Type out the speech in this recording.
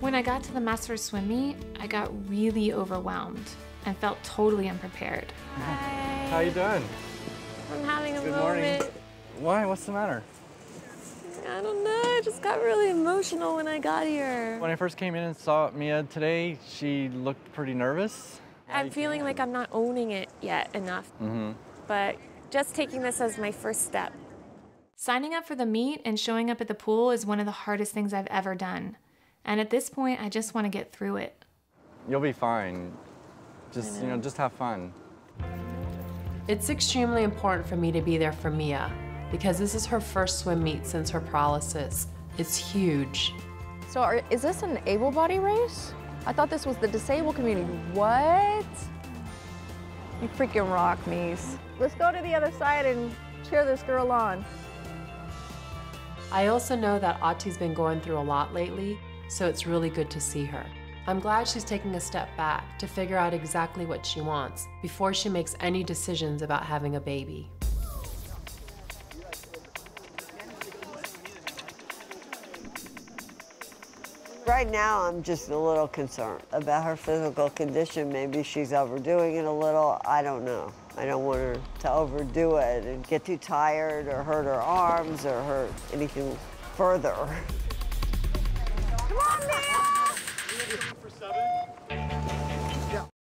When I got to the master swim meet, I got really overwhelmed and felt totally unprepared. Hi. How you doing? I'm having a Good moment. morning. Why? What's the matter? I don't know. I just got really emotional when I got here. When I first came in and saw Mia today, she looked pretty nervous. I'm feeling like I'm not owning it yet enough. Mm-hmm. But just taking this as my first step. Signing up for the meet and showing up at the pool is one of the hardest things I've ever done. And at this point, I just want to get through it. You'll be fine. Just, you know, just have fun. It's extremely important for me to be there for Mia because this is her first swim meet since her paralysis. It's huge. So are, is this an able-body race? I thought this was the disabled community. What? You freaking rock, Mies. Let's go to the other side and cheer this girl on. I also know that Auti's been going through a lot lately, so it's really good to see her. I'm glad she's taking a step back to figure out exactly what she wants before she makes any decisions about having a baby. Right now, I'm just a little concerned about her physical condition. Maybe she's overdoing it a little. I don't know. I don't want her to overdo it and get too tired or hurt her arms or hurt anything further. Come on, Mia!